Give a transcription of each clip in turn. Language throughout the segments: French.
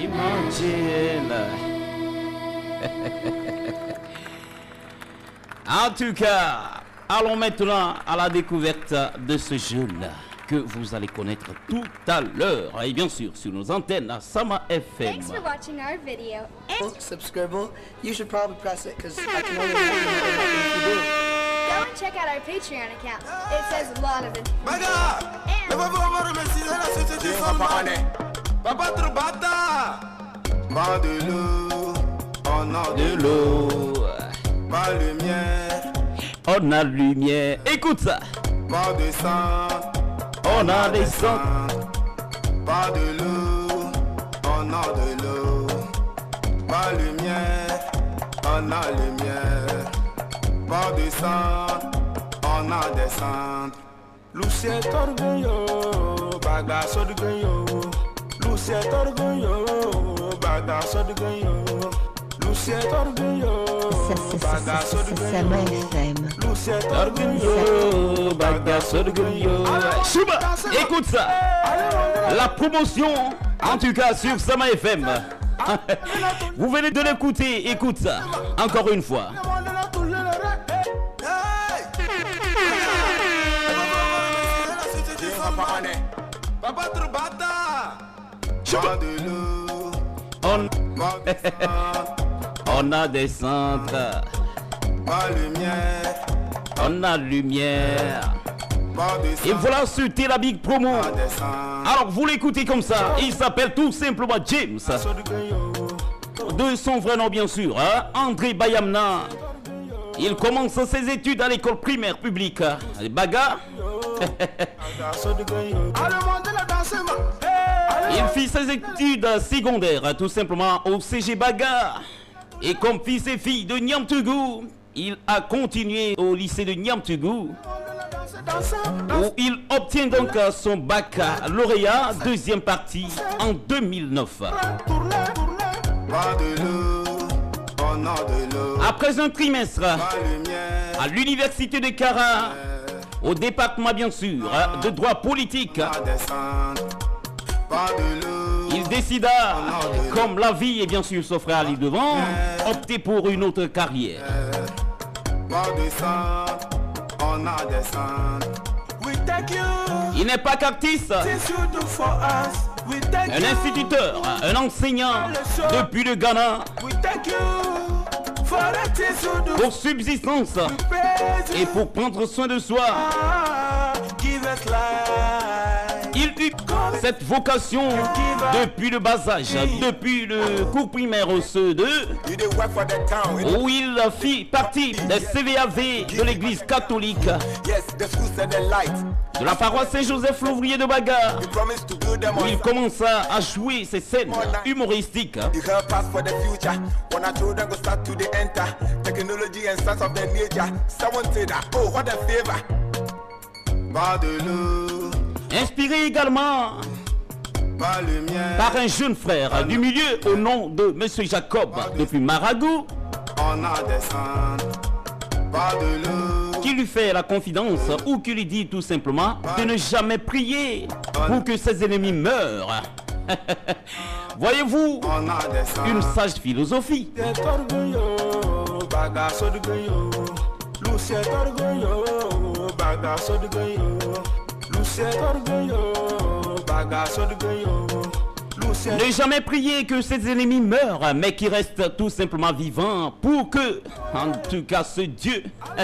Imagine. en tout cas, allons maintenant à la découverte de ce jeu-là que vous allez connaître tout à l'heure. Et bien sûr, sur nos antennes à Sama FM. Thanks for watching our video. And Subscribe. You should probably press it because I can only imagine if you do. go and check out our Patreon account. It says a lot of it. Baga, ne Papa Trubata. Pas de l'eau, on a De l'eau, Pas lumière, on a lumière. Écoute ça. pas de sang. On a des sangs. Pas de l'eau, on a de l'eau. Pas lumière, on a lumière. Pas de sang, on a des sangs. Baga Sodgoyo. Lucia Torgoyo, baga Sodgoyo. Lucia Torgoyo, Sama Sodgoyo. FM. Lucia Torgoyo, baga, sorghum. Chouba, écoute ça. La promotion, en tout cas sur Sama FM. Vous venez de l'écouter, écoute ça. Encore une fois. Papa On, a des centres, pas lumière, on a lumière. Et voilà, c'était la big promo. Alors vous l'écoutez comme ça. Il s'appelle tout simplement James. De son vrai nom bien sûr, hein, André Bayamna. Il commence ses études à l'école primaire publique. Les Baga. Il fit ses études secondaires tout simplement au CG Baga. Et comme fils et fille de Niamtougou, il a continué au lycée de Niamtougou où il obtient donc son baccalauréat deuxième partie en 2009. Pas de l'eau, on a de l'eau, Après un trimestre à l'université de Cara, au département bien sûr de droit politique, il décida, comme la vie et bien sûr son frère Ali devant, opter pour une autre carrière. you, Il n'est pas qu'artiste, un instituteur, un enseignant depuis le Ghana pour subsistance et pour prendre soin de soi. Cette vocation depuis le bas âge, depuis le cours primaire au CE2, You did work for the town. où il fit partie des CVAV de l'église catholique Yes, the school said the light. de la paroisse Saint-Joseph l'ouvrier de Baga, We promised to build them où il commença à jouer ses scènes humoristiques. Technology and science of the nature. Someone say that, oh, what a favor. Inspiré également par un jeune frère du milieu au nom de Monsieur Jacob depuis Maragou, on a des sangs. Pas de l'eau, qui lui fait la confidence ou qui lui dit tout simplement de ne jamais prier pour que ses ennemis meurent. Voyez-vous, une sage philosophie. Ne jamais prier que ses ennemis meurent, mais qu'ils restent tout simplement vivants pour que, en tout cas, ce Dieu,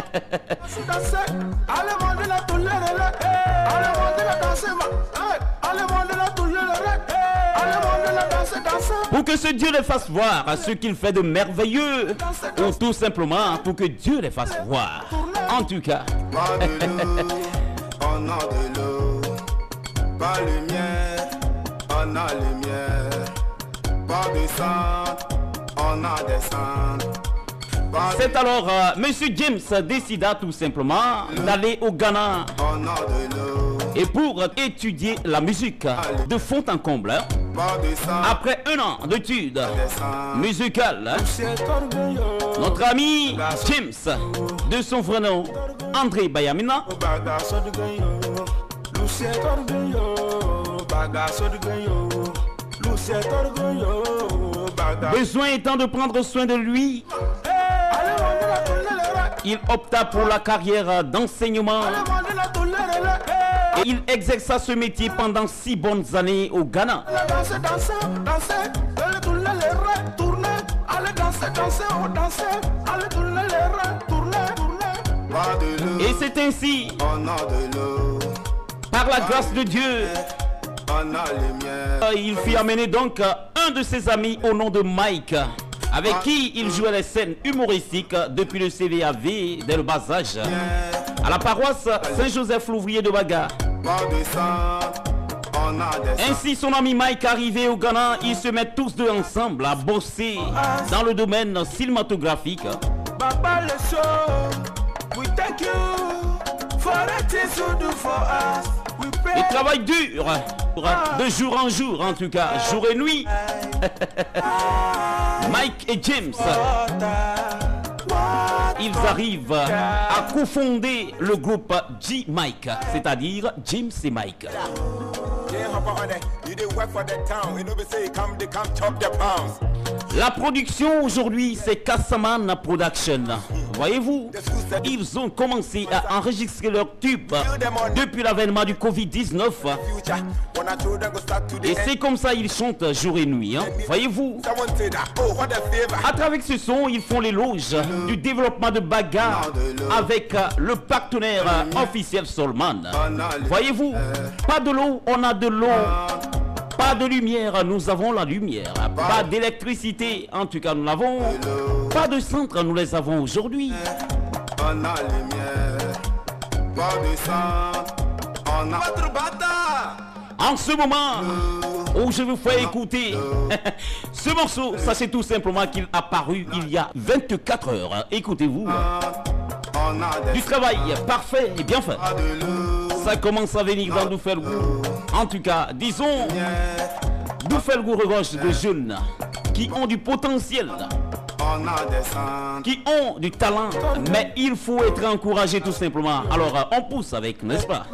pour que ce Dieu les fasse voir ce qu'il fait de merveilleux, ou tout simplement pour que Dieu les fasse voir. En tout cas, on a de l'eau. Pas lumière, on a lumière. Pas de sang, on a des sangs. C'est alors euh, Monsieur James décida tout simplement d'aller au Ghana et pour étudier la musique de fond en comble. Sang, Après un an d'études musicales, notre ami James, de son vrai nom, André Bayamina, Besoin étant de prendre soin de lui, il opta pour la carrière d'enseignement. Et il exerça ce métier pendant six bonnes années au Ghana. Allez, danser, danser, oh, danser. Allez, tourner les Et c'est ainsi, par la grâce de Dieu, miens. il fit amener donc un de ses amis au nom de Mike, avec qui il jouait les scènes humoristiques depuis le CVAV dès le bas âge. À la paroisse Saint-Joseph l'ouvrier de Baga. Ainsi, son ami Mike arrivé au Ghana, ils se mettent tous deux ensemble à bosser dans le domaine cinématographique. We thank you for the things you do for us. We pray. Ils travaillent dur, de jour en jour en tout cas, jour et nuit. Mike et James, ils arrivent à cofonder le groupe G-Mike, c'est-à-dire James et Mike. Yeah, hop on it. You did work for the town. You know, we say, come, they come chop the pounds. La production aujourd'hui, c'est Kassaman Production. Voyez-vous, ils ont commencé à enregistrer leurs tubes depuis l'avènement du Covid-19. Future, when I told them go start to the Et c'est comme ça ils chantent jour et nuit. hein. Voyez-vous, à travers ce son, ils font l'éloge du développement de Baga avec euh, le partenaire euh, officiel Solman. Voyez-vous, pas de l'eau, on a de l'eau. Pas de lumière, nous avons la lumière. Pas d'électricité, en tout cas nous l'avons. Pas de centre, nous les avons aujourd'hui. On a miens. Pas de sang, on a votre bâtard. En ce moment où je vous fais écouter ce morceau, sachez tout simplement qu'il a paru il y a 24 heures. Écoutez-vous, On a des du travail parfait et bien fait. Ça commence à venir dans Doufelgou. En tout cas, disons, Doufelgou regorge de jeunes qui ont du potentiel, On a des sangs. qui ont du talent, mais il faut être encouragé tout simplement. Alors, on pousse avec, n'est-ce pas?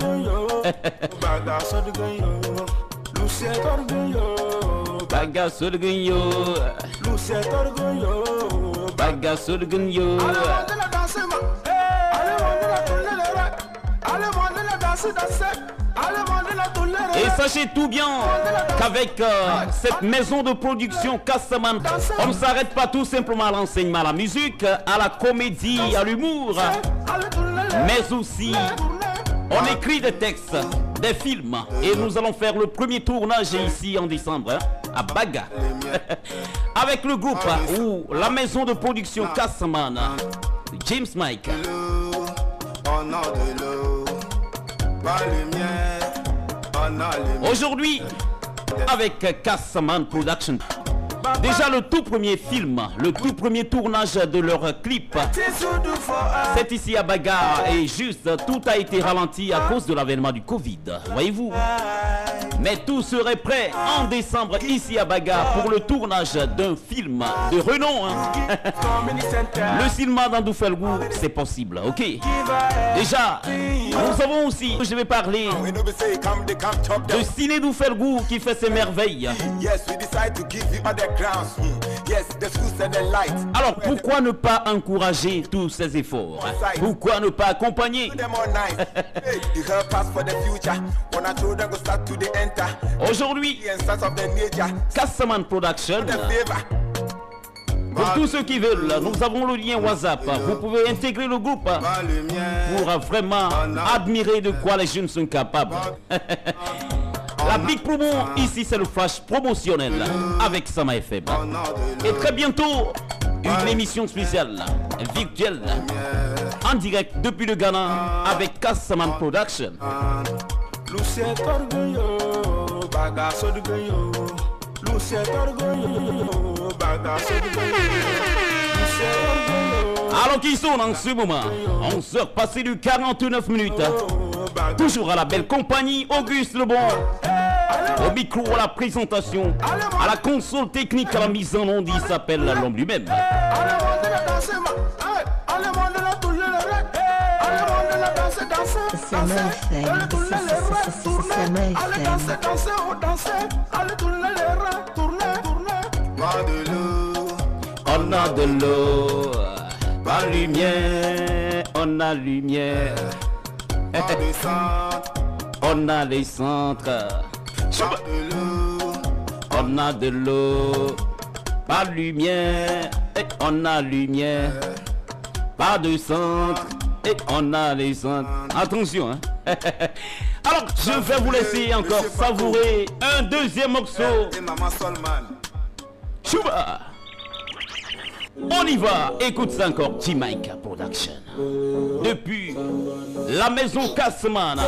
Et sachez tout bien qu'avec euh, cette maison de production Kassaman, on ne s'arrête pas tout simplement à l'enseignement, à la musique, à la comédie, à l'humour, mais aussi on écrit des textes, des films. Et nous allons faire le premier tournage ici en décembre hein, à Baga. Avec le groupe hein, ou la maison de production Kassaman, James Mike. Aujourd'hui, avec Kassaman Production. Déjà le tout premier film, le tout premier tournage de leur clip, c'est ici à Baga et juste tout a été ralenti à cause de l'avènement du Covid, voyez-vous? Mais tout serait prêt en décembre ici à Baga pour le tournage d'un film de renom. hein. Le cinéma dans Doufelgou, c'est possible, ok Déjà, nous avons aussi, je vais parler de Ciné Doufelgou qui fait ses merveilles. Alors pourquoi ne pas encourager tous ces efforts Pourquoi ne pas accompagner? Aujourd'hui. Kassaman Production, pour tous ceux qui veulent, nous avons le lien WhatsApp. Vous pouvez intégrer le groupe miens, pour vraiment admirer de quoi les jeunes sont capables. La Big Promo, ici c'est le flash promotionnel avec Sama FM. Et très bientôt, une émission spéciale, virtuelle, en direct depuis le Ghana avec Kassaman Production. Alors qu'ils sont en ce moment, 11h passées de 49 minutes. Toujours à la belle compagnie, Auguste Lebon. Au micro, à la présentation, à la console technique, à la mise en onde, il s'appelle l'homme lui-même. On. Pas de l'eau, On a de l'eau, pas lumière, on a lumière, on a les centres. Pas de l'eau, On a de l'eau, pas de lumière, et on a lumière, pas de centre, et on a les centres. Attention, hein. Alors, je vais vous laisser encore savourer un deuxième morceau. et maman Solman. Chouba On y va, écoute ça encore, Jamaica Production. Depuis la maison Cassman.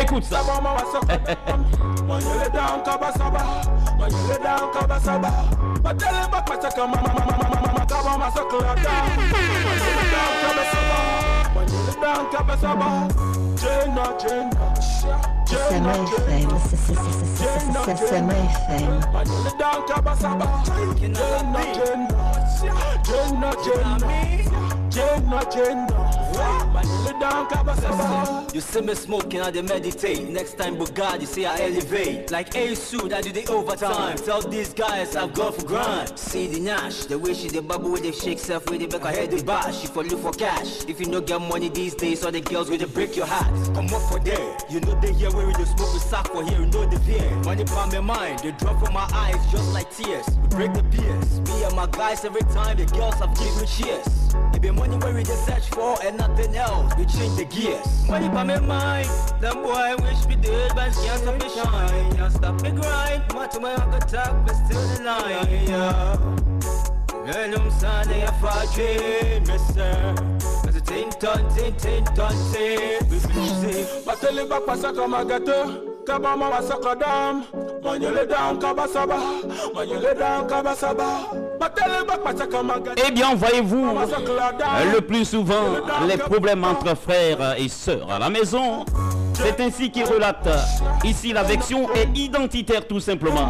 Écoute ça. Sama FM, Sama FM. You see me smoking, I dey meditate. Next time, but God, you see I elevate. Like a suit, I do the overtime. Tell these guys I've gone for grind. See the Nash, the way she the bubble with the shake self with the back, I head the bash. She for look for cash. If you no get money these days, all the girls with the break your heart. Come up for there. You know they here where we just smoke the sack for here, you know the fear. Money from my mind, they drop from my eyes just like tears. We break the peers. Me and my guys every time the girls have give me cheers. It be money where we just search for and nothing else. We change the gears. Money from my mind. Them boy wish me dead, but can't stop me shine. Stop me grind. Much of my uncle talk, but still the line. Yeah. Velum sana ya faje mese Kasi tin ton tin tin ton tin Bibisi Batele bak pasaka magate Kaba ma wasaka dam Manyele down kaba saba Manyele down kaba saba Eh bien, voyez-vous, le plus souvent, les problèmes entre frères et sœurs à la maison. C'est ainsi qu'il relate. Ici, la est identitaire tout simplement.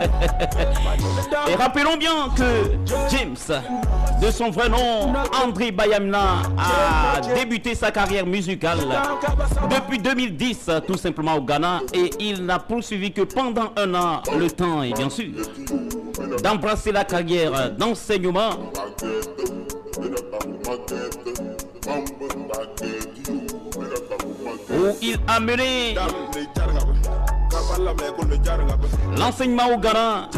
Et rappelons bien que James, de son vrai nom, André Bayamna, a débuté sa carrière musicale depuis 2010, tout simplement au Ghana, et il n'a poursuivi que pendant un an le temps, et bien sûr, d'embrasser la carrière d'enseignement où il a mené l'enseignement au Ghana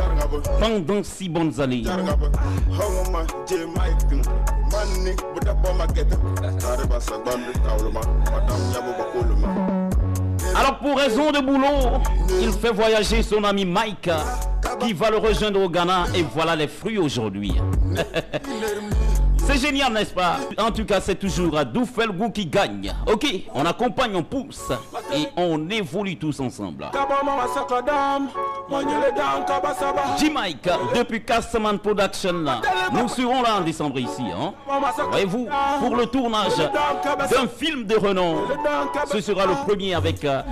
pendant six bonnes années. Alors pour raison de boulot, il fait voyager son ami Mike qui va le rejoindre au Ghana et voilà les fruits aujourd'hui. C'est génial, n'est-ce pas? En tout cas, c'est toujours Doufelgou qui gagne. Ok, on accompagne, on pousse et on évolue tous ensemble. J-Mike, depuis Castman Production, nous serons là en décembre ici. Hein? Voyez-vous, pour le tournage d'un film de renom. Ce sera le premier avec euh,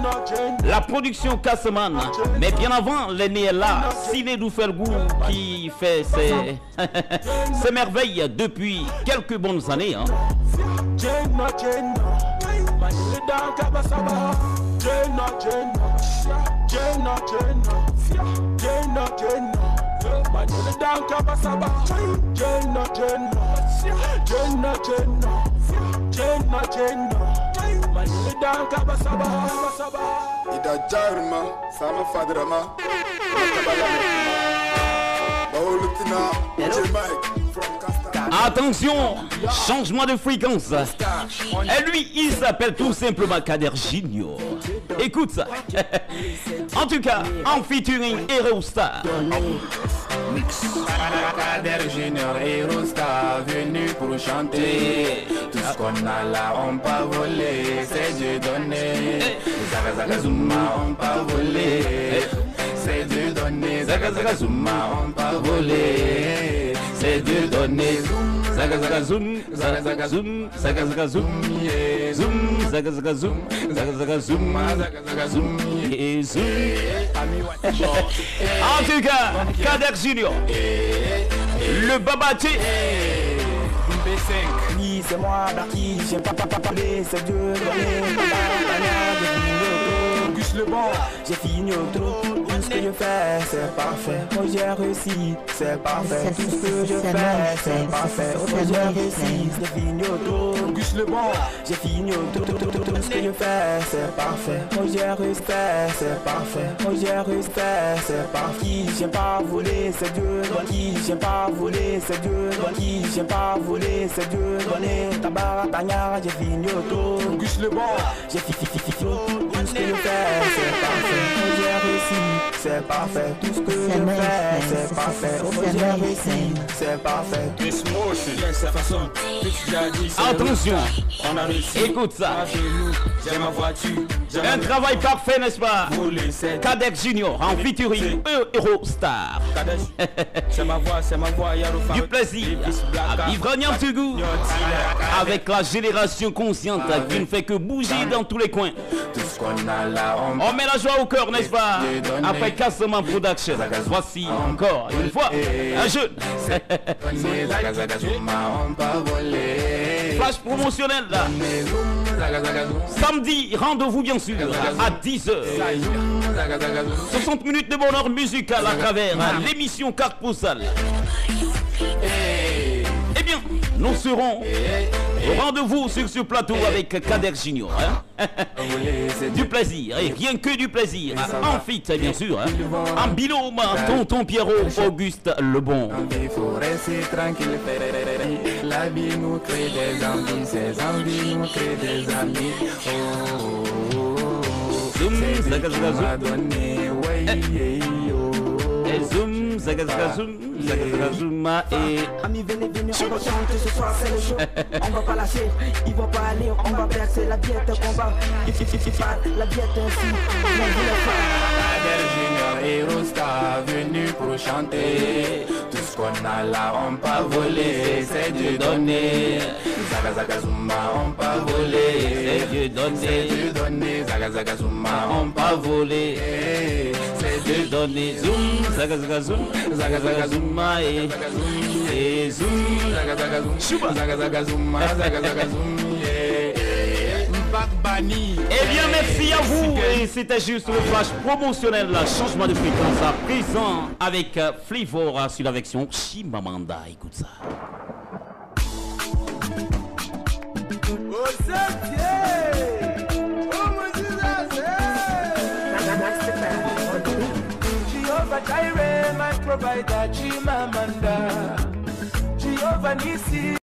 la production Castman. Mais bien avant, l'aîné est là, Ciné Doufelgou, qui fait ses merveilles depuis quelques bonnes années. Hein. jarma sama fadrama Attention, changement de fréquence. Et lui, il s'appelle tout simplement Kader Junior. Écoute ça. En tout cas, en featuring Hero Star. Kader Junior et Rosta venu pour chanter. Tout ce qu'on a là, on pas volé, c'est Dieu donné. Zaga Zaga Zuma, on pas volé. C'est Dieu donné, Zaga Zaga Zuma, on pas volé. C'est Dieu donné. Zaga zaga zoom, zaga zaga zoom, zaga zaga zoom, zoom, zaga zaga zoom, zaga zaga zoom, Zaga Zaga Zoom. et zoom. En tout cas, Kader Junior, le babaté. B5. Oui, c'est moi, Darky, j'aime pas pas parler, c'est Dieu donné. J'ai fini au trou, j'ai fini au trou, ce que je fais, c'est parfait. Oh, j'ai réussi, c'est parfait. Tout ce que je fais, c'est parfait. Oh, j'ai réussi, j'ai fini au tour. Gus le bon. J'ai fini au tour. Tout, ce que je fais, c'est parfait. Oh, j'ai réussi, c'est parfait. Oh, j'ai réussi, c'est parfait. Qui j'aime pas voler, c'est Dieu. Qui j'aime pas voler, c'est Dieu. Qui j'aime pas voler, c'est Dieu. Donner ta barre, ta gnara, j'ai fini au tour. Gus le bon. J'ai fini. Tout ce que je fais, c'est parfait. C'est parfait. Tout ce que je fais, c'est parfait. C'est parfait. Miss Motion. Sa façon. C'est Attention, On a réussi. écoute ça. J'ai ma voiture. j'ai Un travail parfait, n'est-ce pas? C'est Cadex Junior en featuring Eurostar. Kadesh. C'est ma voix, c'est ma voix. Du plaisir à vivre en Niamtougou avec la génération consciente qui ne fait que bouger dans tous les coins. Tout ce qu'on a là, on met la joie au cœur, n'est-ce pas Après Cassement Production, voici encore une fois un jeu. connaît. Zaga zaga zouma, on pas voler. Flash promotionnel là. Samedi, rendez-vous bien sûr à 10h. Zoom, zaga zaga zoom. 60 minutes de bonheur musical à travers l'émission Carte Postale. Eh bien, nous serons au rendez-vous sur ce plateau avec Kader Junior. hein. Du plaisir, et rien que du plaisir. En fit, bien sûr. hein. En binôme, tonton Pierrot, Auguste Lebon. Il faut rester tranquille. La vie nous crée des envies, ces envies nous créent des amis. Oh, oh, oh, oh. C'est zoom, zaga zaga zoom, zaga zaga zoom, et Amis, venez, venez, on va chanter ce soir, c'est le show. On va pas lâcher, ils vont pas aller, on va percer la il faut pas, la est ainsi. On Junior et Rosta venu pour chanter. Tout ce qu'on a là, on pas volé, c'est Dieu donné. Zaga zaga zumba, on pas volé, c'est Dieu c'est donné. Dieu donné. Zaga zaga zumba, On pas volé, c'est Dieu donné. Zoom, zaga zaga zoom, zaga zaga zoom, et, et zoom. Zaga zaga zoom, zaga zaga zumba, zaga zaga zoom, Bunny. Eh bien, merci à vous. Et c'était juste le flash promotionnel, là, changement de fréquence à présent avec euh, Flavor euh, sur la version Chimamanda. Écoute ça. Jireh, my provider, Chimamanda. Jehovah Nisi.